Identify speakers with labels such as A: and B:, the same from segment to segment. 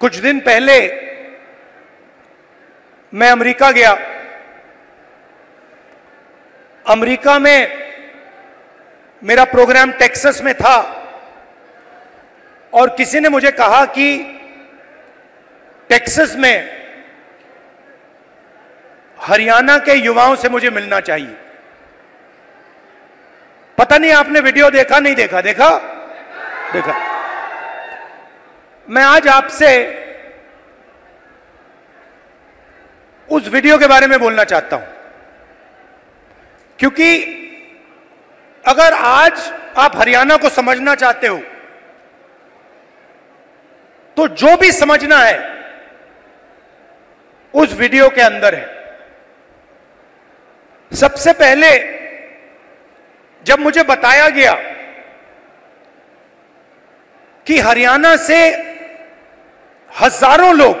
A: कुछ दिन पहले मैं अमेरिका गया। अमेरिका में मेरा प्रोग्राम टेक्सास में था और किसी ने मुझे कहा कि टेक्सास में हरियाणा के युवाओं से मुझे मिलना चाहिए। पता नहीं आपने वीडियो देखा, नहीं देखा? देखा? देखा। मैं आज आपसे उस वीडियो के बारे में बोलना चाहता हूँ। क्योंकि अगर आज आप हरियाणा को समझना चाहते हो तो जो भी समझना है, उस वीडियो के अंदर है। सबसे पहले जब मुझे बताया गया कि हरियाणा से हज़ारों लोग,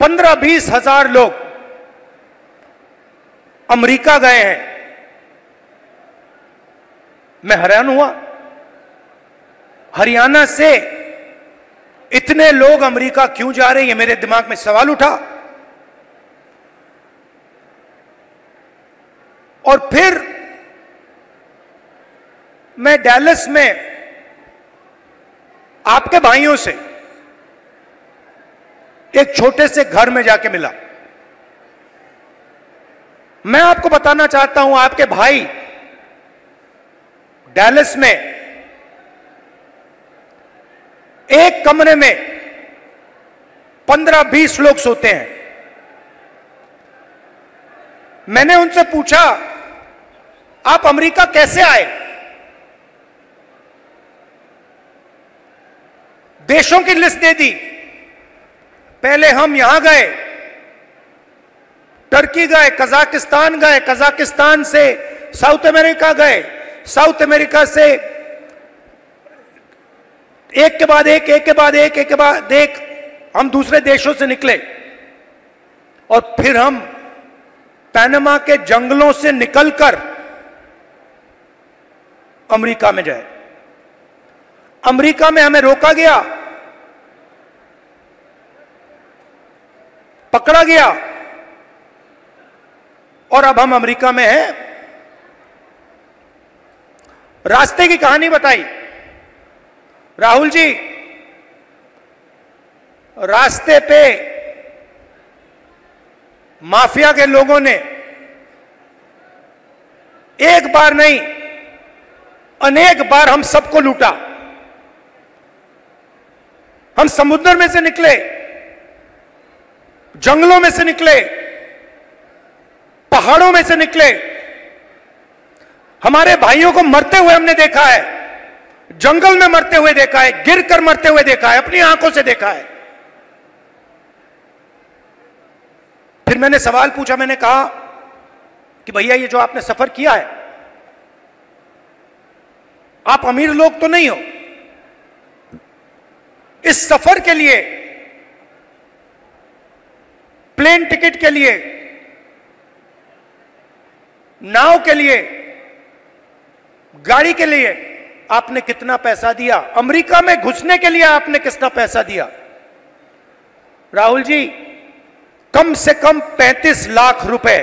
A: पंद्रह बीस हज़ार लोग अमेरिका गए हैं। मैं हैरान हुआ। हरियाणा से इतने लोग अमेरिका क्यों जा रहे हैं मेरे दिमाग में सवाल उठा। और फिर मैं डैलस में आपके भाइयों से एक छोटे से घर में जाके मिला। मैं आपको बताना चाहता हूँ, आपके भाई डैलस में एक कमरे में पंद्रह बीस लोग सोते हैं। मैंने उनसे पूछा, आप अमेरिका कैसे आए? देशों की लिस्ट दे दी। पहले हम यहाँ गए, टर्की गए, कजाकिस्तान गए, कजाकिस्तान से साउथ अमेरिका गए। साउथ अमेरिका से एक के बाद एक एक के बाद एक एक के बाद एक हम दूसरे देशों से निकले। और फिर हम पैनमा के जंगलों से निकलकर अमेरिका में जाए। अमेरिका में हमें रोका गया। पकड़ा गया। और अब हम अमेरिका में हैं। रास्ते की कहानी बताई। राहुल जी, रास्ते पे माफिया के लोगों ने एक बार नहीं, अनेक बार हम सबको लूटा। हम समुद्र में से निकले। जंगलों में से निकले, पहाड़ों में से निकले। हमारे भाइयों को मरते हुए हमने देखा है, जंगल में मरते हुए देखा है गिर कर मरते हुए देखा है, अपनी आँखों से देखा है। फिर मैंने सवाल पूछा, मैंने कहा कि भैया, ये जो आपने सफ़र किया है, आप अमीर लोग तो नहीं हो। इस सफ़र के लिए प्लेन टिकट के लिए, नाव के लिए, गाड़ी के लिए आपने कितना पैसा दिया? अमेरिका में घुसने के लिए आपने कितना पैसा दिया? राहुल जी, कम से कम 35 लाख रुपए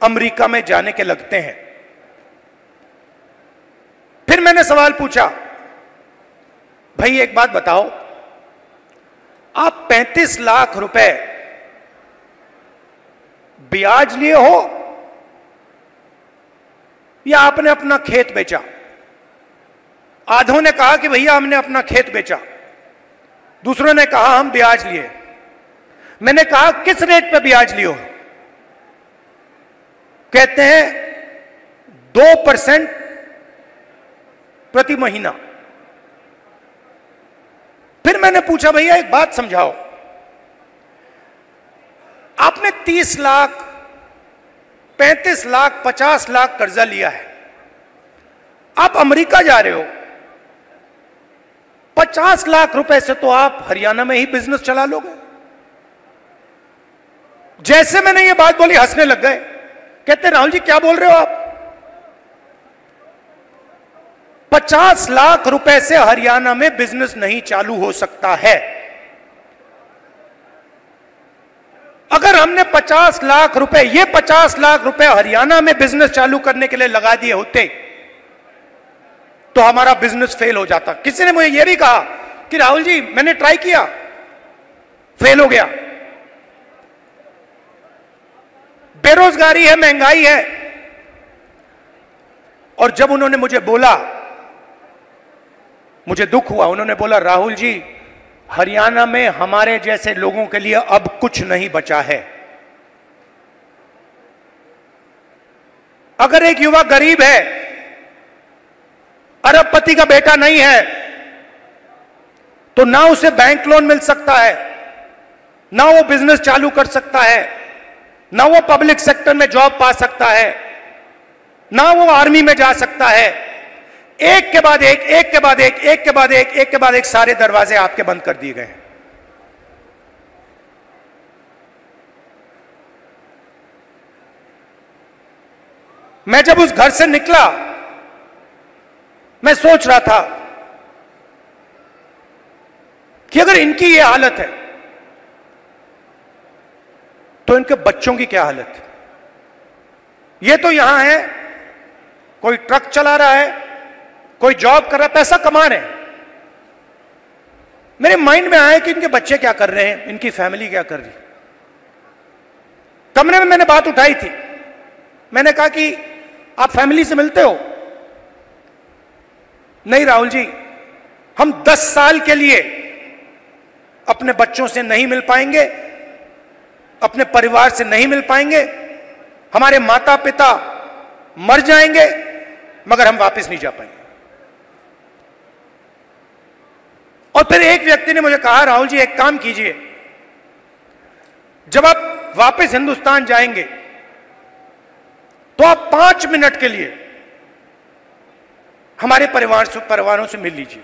A: अमेरिका में जाने के लगते हैं। फिर मैंने सवाल पूछा, भाई एक बात बताओ, आप 35 लाख रुपए ब्याज लिए हो या आपने अपना खेत बेचा? आधों ने कहा कि भैया हमने अपना खेत बेचा। दूसरों ने कहा, हम ब्याज लिए मैंने कहा, किस रेट पे ब्याज लियो कहते हैं, दो परसेंट प्रति महीना। फिर मैंने पूछा, भैया, एक बात समझाओ। आपने 30 लाख 35 लाख 50 लाख कर्जा लिया है। आप अमेरिका जा रहे हो। 50 लाख रुपए से तो आप हरियाणा में ही बिज़नेस चला लोगे। जैसे मैंने ये बात बोली, हंसने लग गए। कहते, राहुल जी, क्या बोल रहे हो आप? 50 लाख रुपए से हरियाणा में बिज़नेस नहीं चालू हो सकता है। अगर हमने 50 लाख रुपए, ये 50 लाख रुपए हरियाणा में बिज़नेस चालू करने के लिए लगा दिए होते तो हमारा बिज़नेस फेल हो जाता। किसी ने मुझे यह भी कहा कि राहुल जी, मैंने ट्राई किया फेल हो गया। बेरोजगारी है, महँगाई है। और जब उन्होंने मुझे बोला, मुझे दुख हुआ, उन्होंने बोला, राहुल जी हरियाणा में हमारे जैसे लोगों के लिए अब कुछ नहीं बचा है। अगर एक युवा गरीब है अरबपति का बेटा नहीं है तो ना उसे बैंक लोन मिल सकता है, ना वो बिज़नेस चालू कर सकता है, ना वो पब्लिक सेक्टर में जॉब पा सकता है, ना वो आर्मी में जा सकता है। एक के बाद एक एक के बाद एक एक के बाद एक एक के बाद एक सारे दरवाजे आपके बंद कर दिए गए हैं। मैं जब उस घर से निकला, मैं सोच रहा था कि अगर इनकी यह हालत है तो इनके बच्चों की क्या हालत? है ये तो यहाँ है, कोई ट्रक चला रहा है कोई जॉब कर रहा है, पैसा कमा रहे हैं। मेरे माइंड में आया कि इनके बच्चे क्या कर रहे हैं, इनकी फैमिली क्या कर रही कमरे में मैंने बात उठाई थी। मैंने कहा कि आप फैमिली से मिलते हो? नहीं राहुल जी, हम 10 साल के लिए अपने बच्चों से नहीं मिल पाएँगे, अपने परिवार से नहीं मिल पाएँगे, हमारे माता पिता मर जाएँगे, मगर हम वापस नहीं जा पाएँगे। और फिर एक व्यक्ति ने मुझे कहा, राहुल जी, एक काम कीजिए। जब आप वापस हिंदुस्तान जाएँगे तो आप पाँच मिनट के लिए हमारे परिवार से, परिवारों से मिल लीजिए।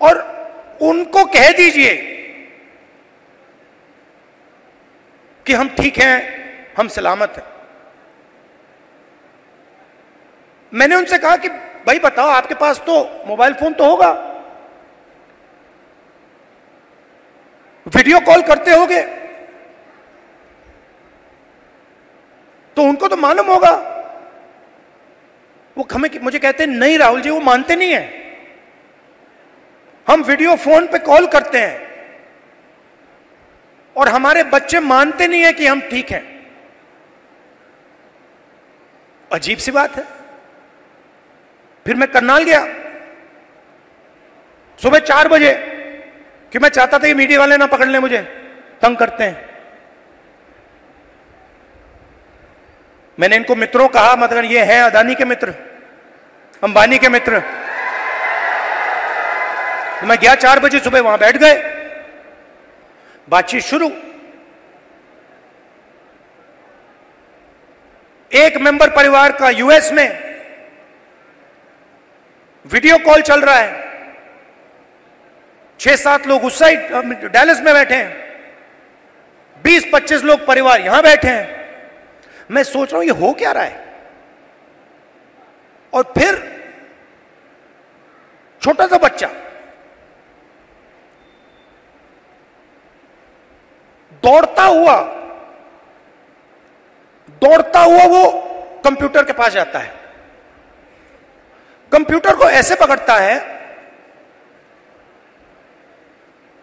A: और उनको कह दीजिए कि हम ठीक हैं, हम सलामत हैं। मैंने उनसे कहा कि, भाई, बताओ, आपके पास तो मोबाइल फ़ोन तो होगा। वीडियो कॉल करते होगे। तो उनको तो मालूम होगा। वो हमें मुझे कहते हैं, नहीं राहुल जी, वो मानते नहीं है। हम वीडियो फ़ोन पे कॉल करते हैं। और हमारे बच्चे मानते नहीं है कि हम ठीक हैं। अजीब सी बात है। फिर मैं करनाल गया। सुबह चार बजे कि मैं चाहता था कि मीडिया वाले ना पकड़ लें मुझे। तंग करते हैं। मैंने इनको मित्रों कहा मतलब ये हैं अदानी के मित्र, अंबानी के मित्र। मैं गया चार बजे सुबह, वहाँ बैठ गए। बातचीत शुरू। एक मेंबर परिवार का यूएस में वीडियो कॉल चल रहा है। छह सात लोग उस साइड डैलस में बैठे हैं। बीस पच्चीस लोग परिवार यहाँ बैठे हैं। मैं सोच रहा हूँ, ये हो क्या रहा है? और फिर छोटा सा बच्चा, दौड़ता हुआ दौड़ता हुआ वो कंप्यूटर के पास जाता है। कंप्यूटर को ऐसे पकड़ता है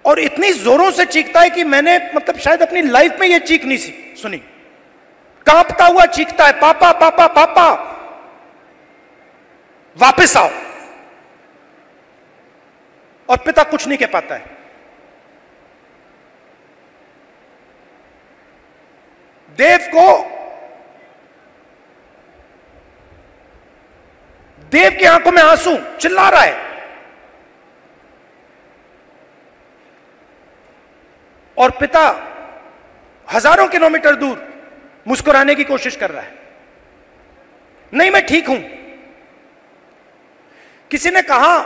A: और इतनी जोरों से चीखता है कि मैंने मतलब शायद अपनी लाइफ में यह चीख नहीं सी। सुनी कांपता हुआ चीखता है, पापा पापा पापा, वापस आओ। और पिता कुछ नहीं कह पाता है। देव को, देव की आँखों में आँसू चिल्ला रहा है। और पिता हज़ारों किलोमीटर दूर मुस्कुराने की कोशिश कर रहा है। नहीं, मैं ठीक हूँ। किसी ने कहा,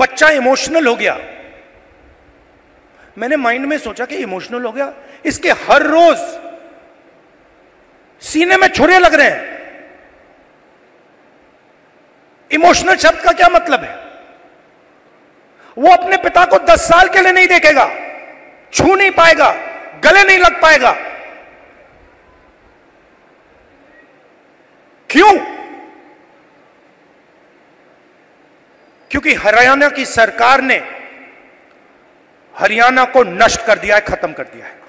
A: बच्चा इमोशनल हो गया। मैंने माइंड में सोचा कि इमोशनल हो गया। इसके हर रोज सीने में छुरे लग रहे हैं। इमोशनल शब्द का क्या मतलब है? वो अपने पिता को दस साल के लिए नहीं देखेगा, छू नहीं पाएगा, गले नहीं लग पाएगा। क्यों? क्योंकि हरियाणा की सरकार ने हरियाणा को नष्ट कर दिया है, खत्म कर दिया है।